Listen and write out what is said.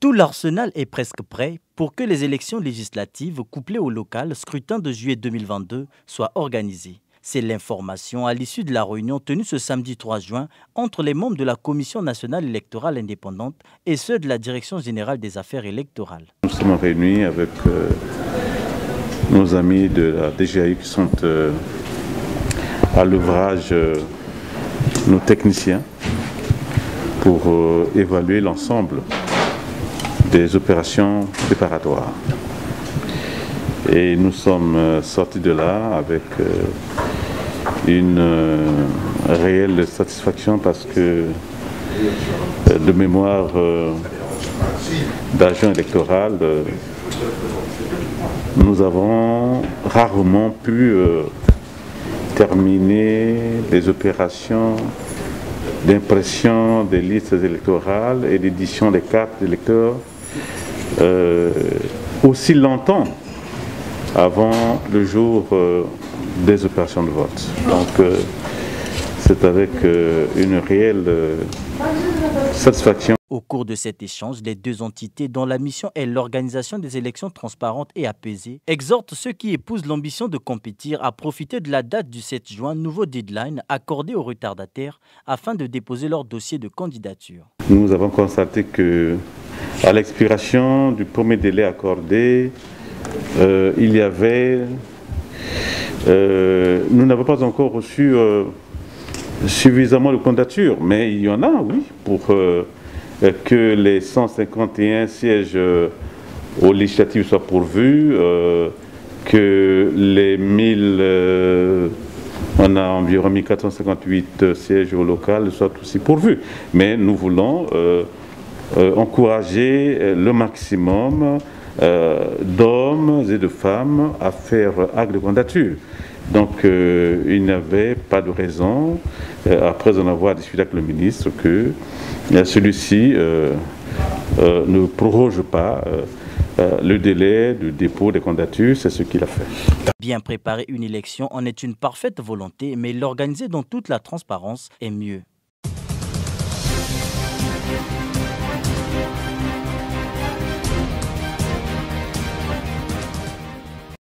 Tout l'arsenal est presque prêt pour que les élections législatives couplées au local scrutin de juillet 2022 soient organisées. C'est l'information à l'issue de la réunion tenue ce samedi 3 juin entre les membres de la Commission nationale électorale indépendante et ceux de la Direction générale des affaires électorales. Nous sommes réunis avec euh, nos amis de la DGAI qui sont euh, à l'ouvrage, euh, nos techniciens, pour évaluer l'ensemble des opérations préparatoires. Et nous sommes euh, sortis de là avec euh, une euh, réelle satisfaction parce que de mémoire d'agent électoral, nous avons rarement pu terminer les opérations d'impression des listes électorales et d'édition des cartes d'électeurs euh, aussi longtemps avant le jour euh, des opérations de vote. Donc euh, c'est avec une réelle satisfaction. Au cours de cet échange, les deux entités dont la mission est l'organisation des élections transparentes et apaisées exhortent ceux qui épousent l'ambition de compétir à profiter de la date du 7 juin, nouveau deadline accordé aux retardataires afin de déposer leur dossier de candidature. Nous avons constaté que à l'expiration du premier délai accordé, euh, il y avait... Euh, nous n'avons pas encore reçu euh, suffisamment de candidatures, mais il y en a, oui, pour que les 151 sièges aux législatives soient pourvus, que les 1000... on a environ 1458 sièges au local soient aussi pourvus. Mais nous voulons encourager euh, le maximum euh, d'hommes et de femmes à faire acte de candidature. Donc il n'y avait pas de raison, après en avoir discuté avec le ministre, que celui-ci ne proroge pas le délai de dépôt des candidatures, c'est ce qu'il a fait. Bien préparer une élection en est une parfaite volonté, mais l'organiser dans toute la transparence est mieux.